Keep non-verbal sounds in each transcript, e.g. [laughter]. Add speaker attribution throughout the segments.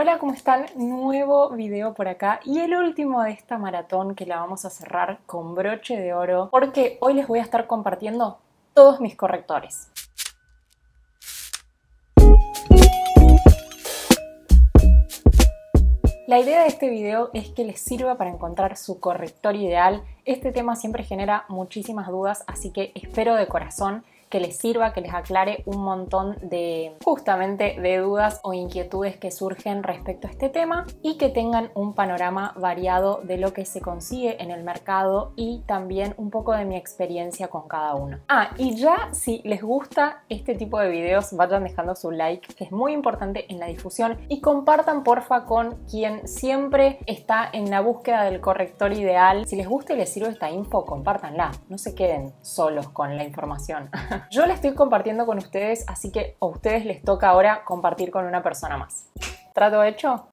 Speaker 1: Hola, ¿cómo están? Nuevo video por acá y el último de esta maratón que la vamos a cerrar con broche de oro porque hoy les voy a estar compartiendo todos mis correctores. La idea de este video es que les sirva para encontrar su corrector ideal. Este tema siempre genera muchísimas dudas, así que espero de corazón que les sirva, que les aclare un montón de justamente de dudas o inquietudes que surgen respecto a este tema y que tengan un panorama variado de lo que se consigue en el mercado y también un poco de mi experiencia con cada uno. Ah, y ya si les gusta este tipo de videos, vayan dejando su like, que es muy importante en la difusión y compartan porfa con quien siempre está en la búsqueda del corrector ideal. Si les gusta y les sirve esta info, compártanla, no se queden solos con la información. [laughs] Yo la estoy compartiendo con ustedes, así que a ustedes les toca ahora compartir con una persona más. ¿Trato hecho?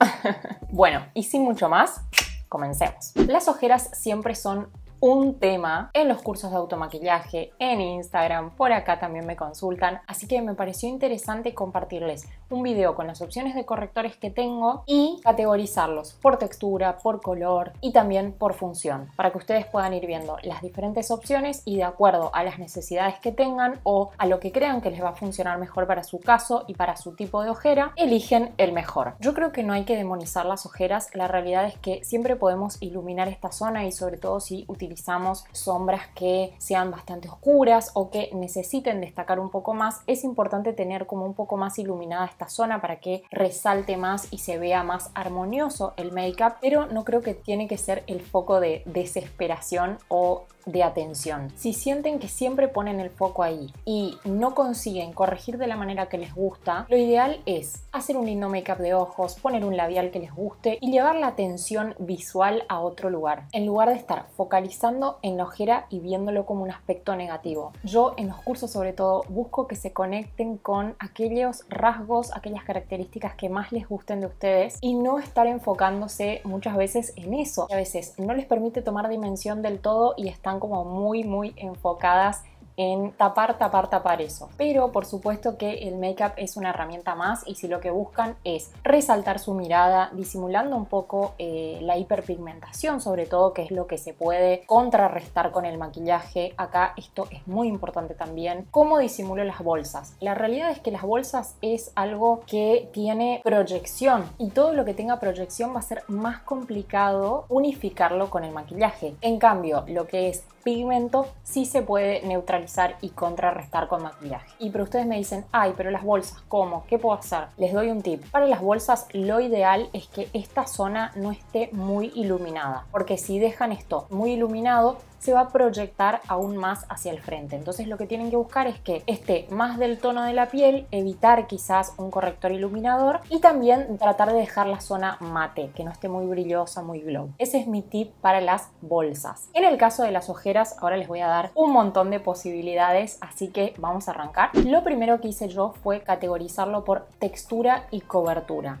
Speaker 1: [laughs] bueno, y sin mucho más, comencemos. Las ojeras siempre son un tema en los cursos de automaquillaje, en Instagram, por acá también me consultan, así que me pareció interesante compartirles un video con las opciones de correctores que tengo y categorizarlos por textura, por color y también por función, para que ustedes puedan ir viendo las diferentes opciones y de acuerdo a las necesidades que tengan o a lo que crean que les va a funcionar mejor para su caso y para su tipo de ojera, eligen el mejor. Yo creo que no hay que demonizar las ojeras, la realidad es que siempre podemos iluminar esta zona y sobre todo si utilizamos utilizamos sombras que sean bastante oscuras o que necesiten destacar un poco más, es importante tener como un poco más iluminada esta zona para que resalte más y se vea más armonioso el make-up, pero no creo que tiene que ser el foco de desesperación o de atención. Si sienten que siempre ponen el foco ahí y no consiguen corregir de la manera que les gusta, lo ideal es hacer un lindo make-up de ojos, poner un labial que les guste y llevar la atención visual a otro lugar, en lugar de estar focalizando en la ojera y viéndolo como un aspecto negativo. Yo en los cursos sobre todo busco que se conecten con aquellos rasgos, aquellas características que más les gusten de ustedes y no estar enfocándose muchas veces en eso. A veces no les permite tomar dimensión del todo y están como muy, muy enfocadas en tapar, tapar, tapar eso. Pero por supuesto que el make-up es una herramienta más y si lo que buscan es resaltar su mirada, disimulando un poco eh, la hiperpigmentación, sobre todo, que es lo que se puede contrarrestar con el maquillaje. Acá esto es muy importante también. ¿Cómo disimulo las bolsas? La realidad es que las bolsas es algo que tiene proyección y todo lo que tenga proyección va a ser más complicado unificarlo con el maquillaje. En cambio, lo que es pigmento sí se puede neutralizar y contrarrestar con maquillaje. Y pero ustedes me dicen, ay, pero las bolsas, ¿cómo? ¿Qué puedo hacer? Les doy un tip. Para las bolsas lo ideal es que esta zona no esté muy iluminada, porque si dejan esto muy iluminado, se va a proyectar aún más hacia el frente. Entonces lo que tienen que buscar es que esté más del tono de la piel, evitar quizás un corrector iluminador y también tratar de dejar la zona mate, que no esté muy brillosa, muy glow. Ese es mi tip para las bolsas. En el caso de las ojeras, ahora les voy a dar un montón de posibilidades, así que vamos a arrancar. Lo primero que hice yo fue categorizarlo por textura y cobertura.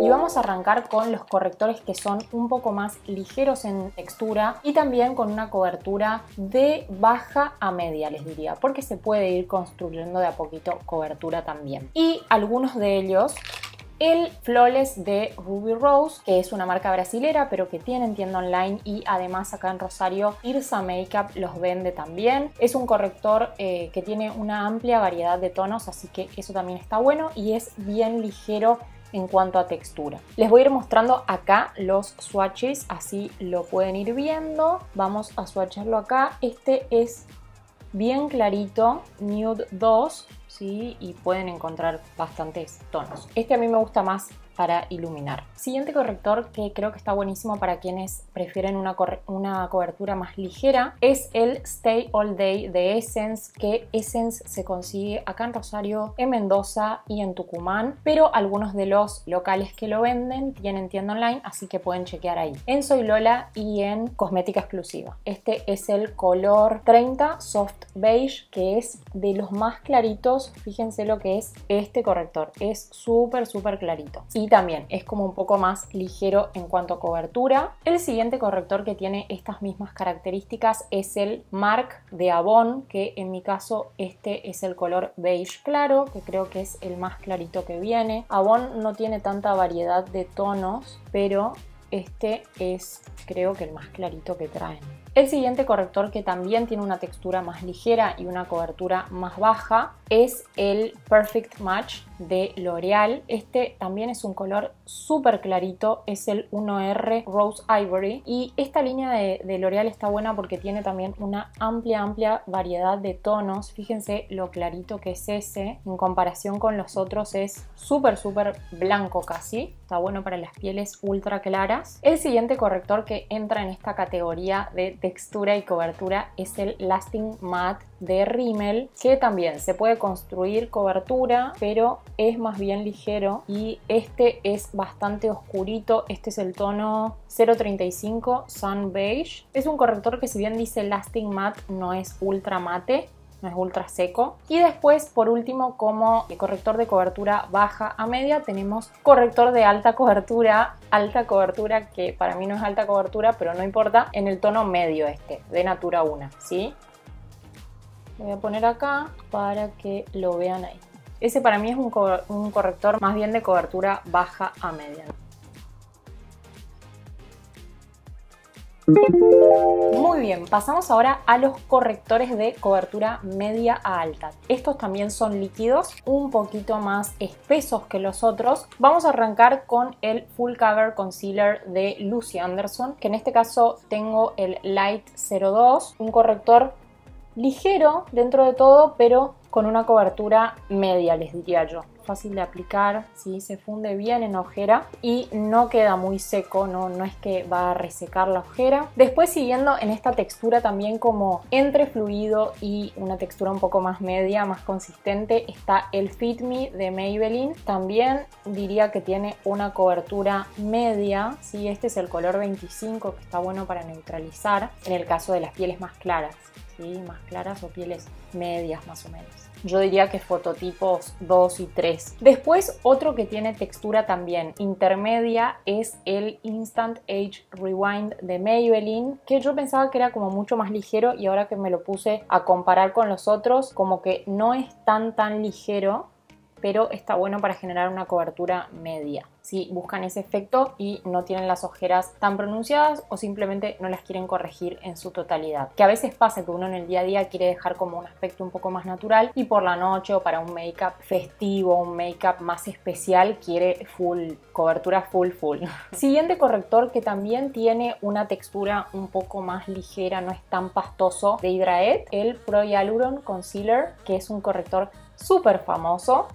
Speaker 1: Y vamos a arrancar con los correctores que son un poco más ligeros en textura y también con una cobertura de baja a media, les diría, porque se puede ir construyendo de a poquito cobertura también. Y algunos de ellos el Flawless de Ruby Rose, que es una marca brasilera, pero que tiene tienda online y además acá en Rosario Irsa Makeup los vende también. Es un corrector eh, que tiene una amplia variedad de tonos, así que eso también está bueno y es bien ligero en cuanto a textura. Les voy a ir mostrando acá los swatches, así lo pueden ir viendo. Vamos a swatcharlo acá. Este es bien clarito, Nude 2, ¿sí? Y pueden encontrar bastantes tonos. Este a mí me gusta más para iluminar. Siguiente corrector que creo que está buenísimo para quienes prefieren una, una cobertura más ligera es el Stay All Day de Essence, que Essence se consigue acá en Rosario, en Mendoza y en Tucumán, pero algunos de los locales que lo venden tienen tienda online, así que pueden chequear ahí. En Soy Lola y en Cosmética Exclusiva. Este es el color 30 Soft Beige, que es de los más claritos. Fíjense lo que es este corrector, es súper, súper clarito. Y también es como un poco más ligero en cuanto a cobertura. El siguiente corrector que tiene estas mismas características es el Mark de Avon, que en mi caso este es el color beige claro, que creo que es el más clarito que viene. Avon no tiene tanta variedad de tonos, pero este es creo que el más clarito que traen. El siguiente corrector que también tiene una textura más ligera y una cobertura más baja es el Perfect Match de L'Oreal. Este también es un color súper clarito, es el 1R Rose Ivory y esta línea de, L'Oreal está buena porque tiene también una amplia, amplia variedad de tonos. Fíjense lo clarito que es ese, en comparación con los otros es súper, súper blanco casi. Está bueno para las pieles ultra claras. El siguiente corrector que entra en esta categoría de textura y cobertura es el Lasting Matte de Rimmel, que también se puede construir cobertura, pero es más bien ligero y este es bastante oscurito. Este es el tono 035 Sun Beige. Es un corrector que si bien dice Lasting Matte, no es ultra mate, no es ultra seco. Y después, por último, como corrector de cobertura baja a media, tenemos corrector de alta cobertura, alta cobertura que para mí no es alta cobertura, pero no importa, en el tono medio este, de Natura 1, ¿sí? Voy a poner acá para que lo vean ahí. Ese para mí es un, corrector más bien de cobertura baja a media. Muy bien, pasamos ahora a los correctores de cobertura media a alta. Estos también son líquidos, un poquito más espesos que los otros. Vamos a arrancar con el Full Cover Concealer de Lucy Anderson, que en este caso tengo el Light 02, un corrector ligero dentro de todo, pero con una cobertura media, les diría yo. Fácil de aplicar, ¿sí? se funde bien en ojera y no queda muy seco, no, no es que va a resecar la ojera. Después siguiendo en esta textura también como entre fluido y una textura un poco más media, más consistente, está el Fit Me de Maybelline. También diría que tiene una cobertura media, ¿sí? este es el color 25 que está bueno para neutralizar en el caso de las pieles más claras más claras o pieles medias más o menos. Yo diría que fototipos 2 y 3. Después otro que tiene textura también intermedia es el Instant Age Rewind de Maybelline, que yo pensaba que era como mucho más ligero y ahora que me lo puse a comparar con los otros, como que no es tan tan ligero pero está bueno para generar una cobertura media. Si buscan ese efecto y no tienen las ojeras tan pronunciadas o simplemente no las quieren corregir en su totalidad. Que a veces pasa que uno en el día a día quiere dejar como un aspecto un poco más natural y por la noche o para un make-up festivo, un make-up más especial, quiere full cobertura full full. [laughs] Siguiente corrector que también tiene una textura un poco más ligera, no es tan pastoso de Hydraet, el Pro Hyaluron Concealer, que es un corrector súper famoso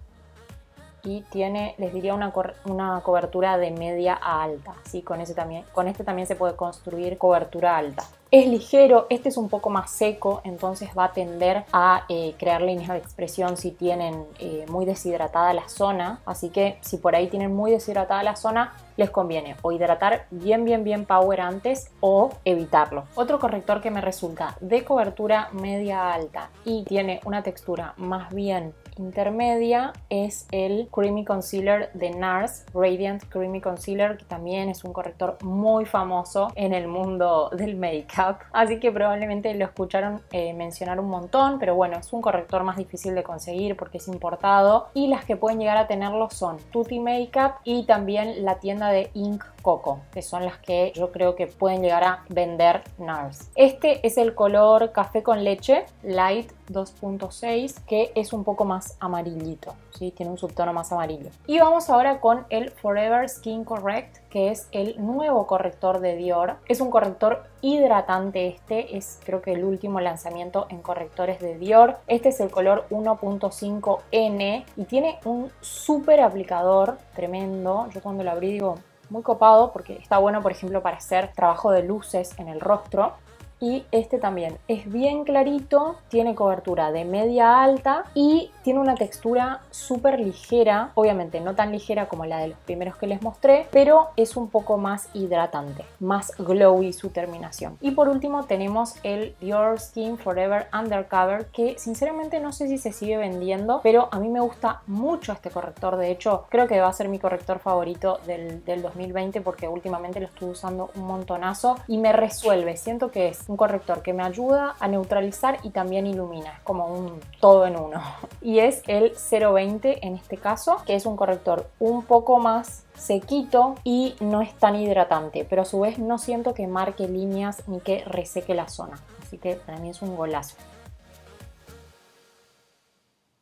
Speaker 1: tiene, les diría, una, una cobertura de media a alta. ¿sí? Con, ese también, con este también se puede construir cobertura alta. Es ligero, este es un poco más seco, entonces va a tender a eh, crear líneas de expresión si tienen eh, muy deshidratada la zona. Así que si por ahí tienen muy deshidratada la zona, les conviene o hidratar bien, bien, bien power antes o evitarlo. Otro corrector que me resulta de cobertura media alta y tiene una textura más bien intermedia es el Creamy Concealer de NARS, Radiant Creamy Concealer, que también es un corrector muy famoso en el mundo del make-up. Así que probablemente lo escucharon eh, mencionar un montón, pero bueno, es un corrector más difícil de conseguir porque es importado. Y las que pueden llegar a tenerlo son Tutti Makeup y también la tienda de Ink Coco, que son las que yo creo que pueden llegar a vender NARS. Este es el color café con leche, Light 2.6, que es un poco más amarillito, ¿sí? tiene un subtono más amarillo. Y vamos ahora con el Forever Skin Correct, que es el nuevo corrector de Dior. Es un corrector hidratante este, es creo que el último lanzamiento en correctores de Dior. Este es el color 1.5N y tiene un súper aplicador tremendo. Yo cuando lo abrí digo, muy copado porque está bueno, por ejemplo, para hacer trabajo de luces en el rostro. Y este también. Es bien clarito, tiene cobertura de media alta y tiene una textura súper ligera, obviamente no tan ligera como la de los primeros que les mostré, pero es un poco más hidratante, más glowy su terminación. Y por último tenemos el Your Skin Forever Undercover que sinceramente no sé si se sigue vendiendo, pero a mí me gusta mucho este corrector, de hecho creo que va a ser mi corrector favorito del, del 2020 porque últimamente lo estuve usando un montonazo y me resuelve, siento que es un corrector que me ayuda a neutralizar y también ilumina, es como un todo en uno. [laughs] Y es el 020 en este caso, que es un corrector un poco más sequito y no es tan hidratante, pero a su vez no siento que marque líneas ni que reseque la zona. Así que para mí es un golazo.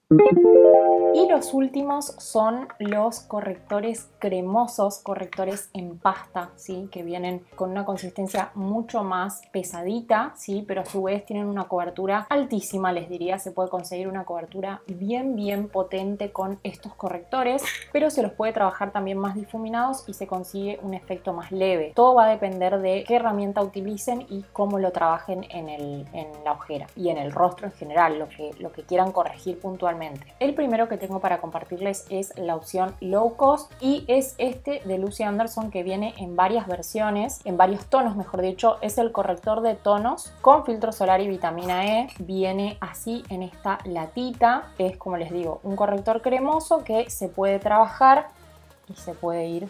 Speaker 1: Y los últimos son los correctores cremosos, correctores en pasta, ¿sí? que vienen con una consistencia mucho más pesadita, ¿sí? pero a su vez tienen una cobertura altísima, les diría, se puede conseguir una cobertura bien bien potente con estos correctores, pero se los puede trabajar también más difuminados y se consigue un efecto más leve. Todo va a depender de qué herramienta utilicen y cómo lo trabajen en, el, en la ojera y en el rostro en general, lo que, lo que quieran corregir puntualmente el primero que tengo para compartirles es la opción Low Cost y es este de Lucy Anderson que viene en varias versiones, en varios tonos mejor dicho, es el corrector de tonos con filtro solar y vitamina E, viene así en esta latita, es como les digo, un corrector cremoso que se puede trabajar y se puede ir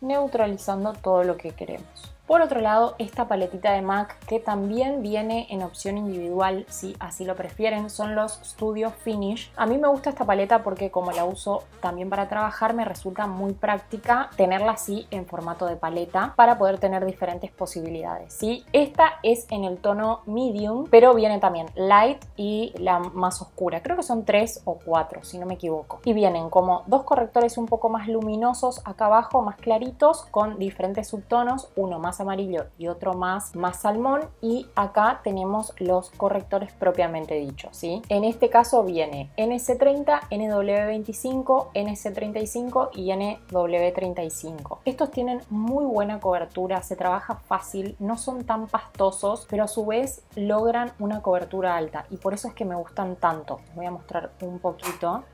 Speaker 1: neutralizando todo lo que queremos. Por otro lado, esta paletita de MAC que también viene en opción individual, si así lo prefieren, son los Studio Finish. A mí me gusta esta paleta porque como la uso también para trabajar, me resulta muy práctica tenerla así en formato de paleta para poder tener diferentes posibilidades. ¿sí? Esta es en el tono medium, pero viene también light y la más oscura. Creo que son tres o cuatro, si no me equivoco. Y vienen como dos correctores un poco más luminosos acá abajo, más claritos, con diferentes subtonos, uno más amarillo y otro más, más salmón y acá tenemos los correctores propiamente dichos, ¿sí? En este caso viene NC30, NW25, NC35 y NW35. Estos tienen muy buena cobertura, se trabaja fácil, no son tan pastosos, pero a su vez logran una cobertura alta y por eso es que me gustan tanto. Les voy a mostrar un poquito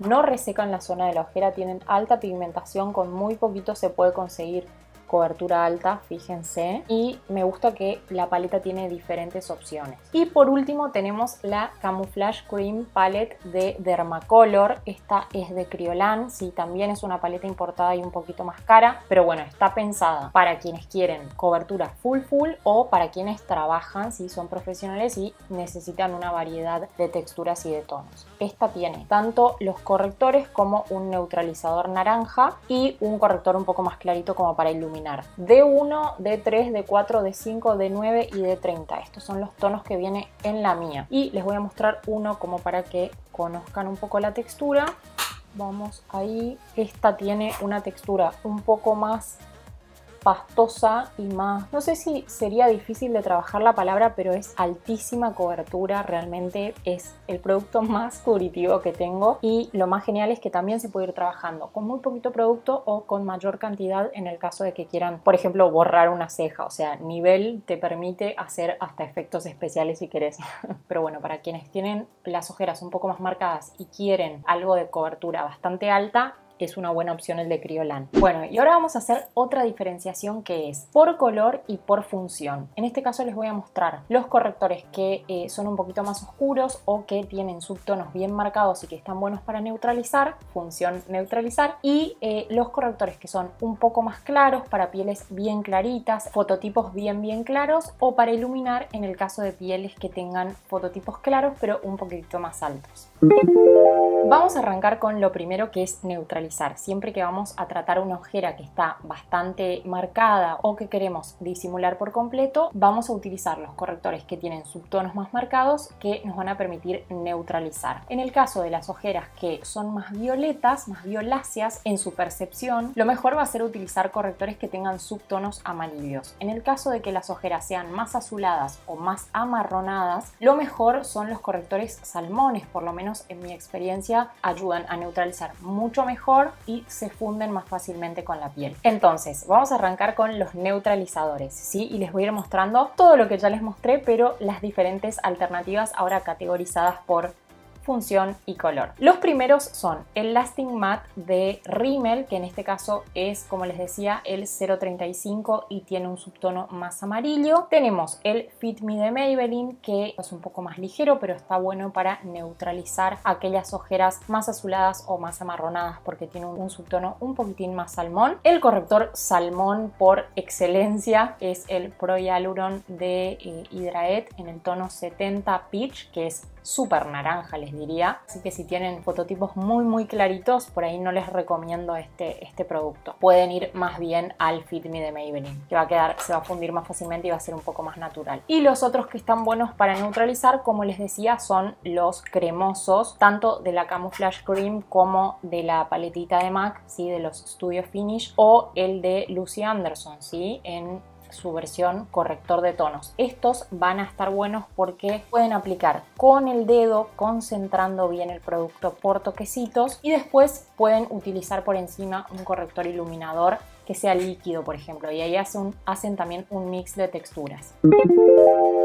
Speaker 1: no resecan la zona de la ojera, tienen alta pigmentación, con muy poquito se puede conseguir cobertura alta, fíjense. Y me gusta que la paleta tiene diferentes opciones. Y por último tenemos la Camouflage Cream Palette de Dermacolor. Esta es de Criolan, sí, también es una paleta importada y un poquito más cara. Pero bueno, está pensada para quienes quieren cobertura full full o para quienes trabajan, si son profesionales y necesitan una variedad de texturas y de tonos. Esta tiene tanto los correctores como un neutralizador naranja y un corrector un poco más clarito como para iluminar D1, D3, D4, D5, D9 y D30. Estos son los tonos que viene en la mía. Y les voy a mostrar uno como para que conozcan un poco la textura. Vamos ahí. Esta tiene una textura un poco más pastosa y más, no sé si sería difícil de trabajar la palabra, pero es altísima cobertura, realmente es el producto [laughs] más cubritivo que tengo y lo más genial es que también se puede ir trabajando con muy poquito producto o con mayor cantidad en el caso de que quieran, por ejemplo, borrar una ceja, o sea, nivel te permite hacer hasta efectos especiales si querés. [laughs] Pero bueno, para quienes tienen las ojeras un poco más marcadas y quieren algo de cobertura bastante alta, es una buena opción el de Criolan. Bueno, y ahora vamos a hacer otra diferenciación que es por color y por función. En este caso les voy a mostrar los correctores que eh, son un poquito más oscuros o que tienen subtonos bien marcados y que están buenos para neutralizar, función neutralizar, y eh, los correctores que son un poco más claros para pieles bien claritas, fototipos bien bien claros o para iluminar en el caso de pieles que tengan fototipos claros pero un poquito más altos. Vamos a arrancar con lo primero que es neutralizar. Siempre que vamos a tratar una ojera que está bastante marcada o que queremos disimular por completo, vamos a utilizar los correctores que tienen subtonos más marcados que nos van a permitir neutralizar. En el caso de las ojeras que son más violetas, más violáceas en su percepción, lo mejor va a ser utilizar correctores que tengan subtonos amarillos. En el caso de que las ojeras sean más azuladas o más amarronadas, lo mejor son los correctores salmones, por lo menos en mi experiencia, ayudan a neutralizar mucho mejor y se funden más fácilmente con la piel. Entonces, vamos a arrancar con los neutralizadores, ¿sí? Y les voy a ir mostrando todo lo que ya les mostré, pero las diferentes alternativas ahora categorizadas por función y color. Los primeros son el Lasting Matte de Rimmel, que en este caso es, como les decía, el 035 y tiene un subtono más amarillo. Tenemos el Fit Me de Maybelline, que es un poco más ligero, pero está bueno para neutralizar aquellas ojeras más azuladas o más amarronadas, porque tiene un, subtono un poquitín más salmón. El corrector salmón por excelencia es el Pro Hyaluron de eh, Hydraet en el tono 70 Peach, que es súper naranja les diría. Así que si tienen fototipos muy muy claritos, por ahí no les recomiendo este, este producto. Pueden ir más bien al Fit Me de Maybelline, que va a quedar, se va a fundir más fácilmente y va a ser un poco más natural. Y los otros que están buenos para neutralizar, como les decía, son los cremosos, tanto de la Camouflage Cream como de la paletita de MAC, ¿sí? de los Studio Finish, o el de Lucy Anderson, ¿sí? en su versión corrector de tonos. Estos van a estar buenos porque pueden aplicar con el dedo, concentrando bien el producto por toquecitos y después pueden utilizar por encima un corrector iluminador que sea líquido, por ejemplo, y ahí hacen, también un mix de texturas.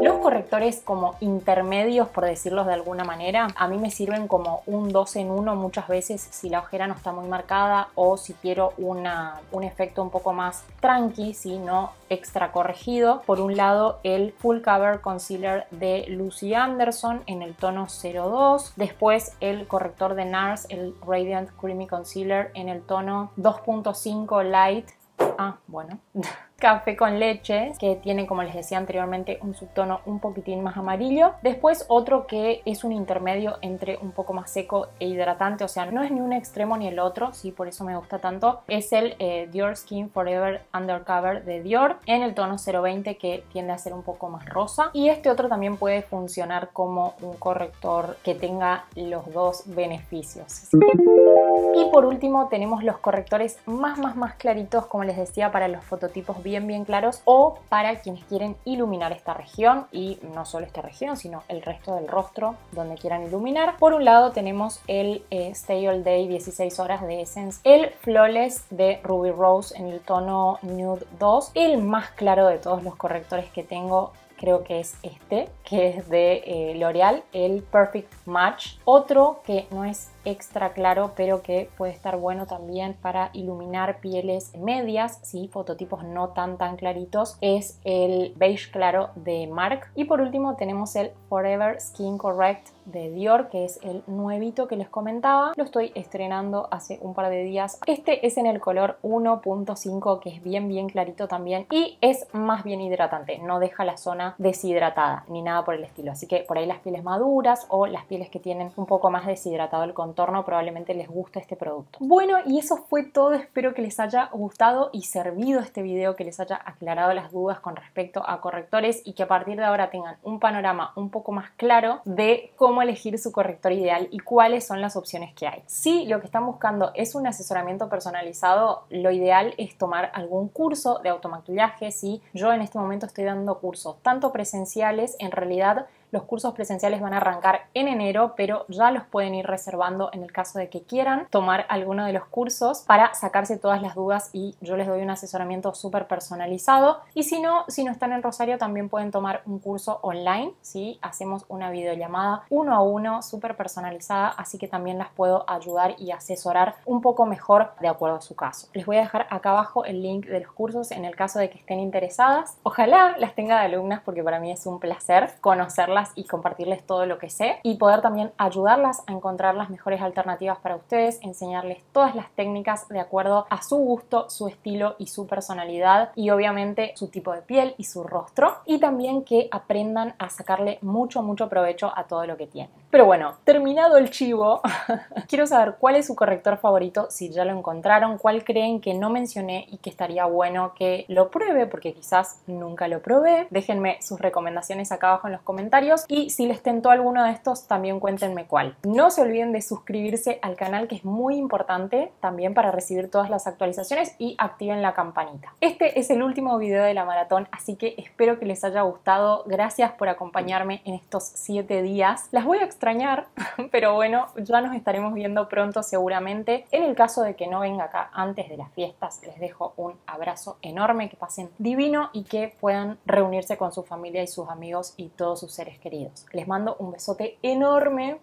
Speaker 1: Los correctores como intermedios, por decirlos de alguna manera, a mí me sirven como un 2 en 1 muchas veces si la ojera no está muy marcada o si quiero una, un efecto un poco más tranqui, si no extra corregido. Por un lado el Full Cover Concealer de Lucy Anderson en el tono 02. Después el corrector de NARS, el Radiant Creamy Concealer en el tono 2.5 Light. Ah, bueno. [laughs] café con leche, que tiene, como les decía anteriormente, un subtono un poquitín más amarillo. Después otro que es un intermedio entre un poco más seco e hidratante, o sea, no es ni un extremo ni el otro, sí, por eso me gusta tanto. Es el eh, Dior Skin Forever Undercover de Dior en el tono 020 que tiende a ser un poco más rosa. Y este otro también puede funcionar como un corrector que tenga los dos beneficios. Y por último tenemos los correctores más más más claritos, como les decía, para los fototipos bien bien claros o para quienes quieren iluminar esta región y no solo esta región sino el resto del rostro donde quieran iluminar. Por un lado tenemos el eh, Stay All Day 16 horas de Essence, el Flawless de Ruby Rose en el tono Nude 2, el más claro de todos los correctores que tengo creo que es este, que es de eh, L'Oreal, el Perfect Match. Otro que no es extra claro, pero que puede estar bueno también para iluminar pieles medias, sí, fototipos no tan tan claritos, es el beige claro de MARC. Y por último tenemos el Forever Skin Correct de Dior, que es el nuevito que les comentaba. Lo estoy estrenando hace un par de días. Este es en el color 1.5, que es bien bien clarito también y es más bien hidratante, no deja la zona deshidratada ni nada por el estilo. Así que por ahí las pieles maduras o las pieles que tienen un poco más deshidratado el contorno probablemente les guste este producto. Bueno, y eso fue todo. Espero que les haya gustado y servido este video, que les haya aclarado las dudas con respecto a correctores y que a partir de ahora tengan un panorama un poco más claro de cómo elegir su corrector ideal y cuáles son las opciones que hay. Si lo que están buscando es un asesoramiento personalizado, lo ideal es tomar algún curso de automaquillaje. Si yo en este momento estoy dando cursos tanto presenciales, en realidad los cursos presenciales van a arrancar en enero, pero ya los pueden ir reservando en el caso de que quieran tomar alguno de los cursos para sacarse todas las dudas y yo les doy un asesoramiento súper personalizado. Y si no, si no están en Rosario, también pueden tomar un curso online, ¿sí? Hacemos una videollamada uno a uno, súper personalizada, así que también las puedo ayudar y asesorar un poco mejor de acuerdo a su caso. Les voy a dejar acá abajo el link de los cursos en el caso de que estén interesadas. Ojalá las tenga de alumnas porque para mí es un placer conocerlas y compartirles todo lo que sé y poder también ayudarlas a encontrar las mejores alternativas para ustedes, enseñarles todas las técnicas de acuerdo a su gusto, su estilo y su personalidad y obviamente su tipo de piel y su rostro y también que aprendan a sacarle mucho mucho provecho a todo lo que tienen. Pero bueno, terminado el chivo, [laughs] quiero saber cuál es su corrector favorito, si ya lo encontraron, cuál creen que no mencioné y que estaría bueno que lo pruebe porque quizás nunca lo probé. Déjenme sus recomendaciones acá abajo en los comentarios y si les tentó alguno de estos también cuéntenme cuál. No se olviden de suscribirse al canal que es muy importante también para recibir todas las actualizaciones y activen la campanita. Este es el último video de la maratón así que espero que les haya gustado. Gracias por acompañarme en estos 7 días. Las voy a extrañar, [laughs] pero bueno, ya nos estaremos viendo pronto seguramente. En el caso de que no venga acá antes de las fiestas, les dejo un abrazo enorme, que pasen divino y que puedan reunirse con su familia y sus amigos y todos sus seres queridos. Les mando un besote enorme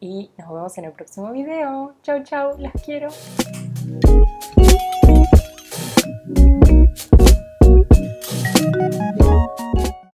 Speaker 1: y nos vemos en el próximo video. Chau, chau, las quiero.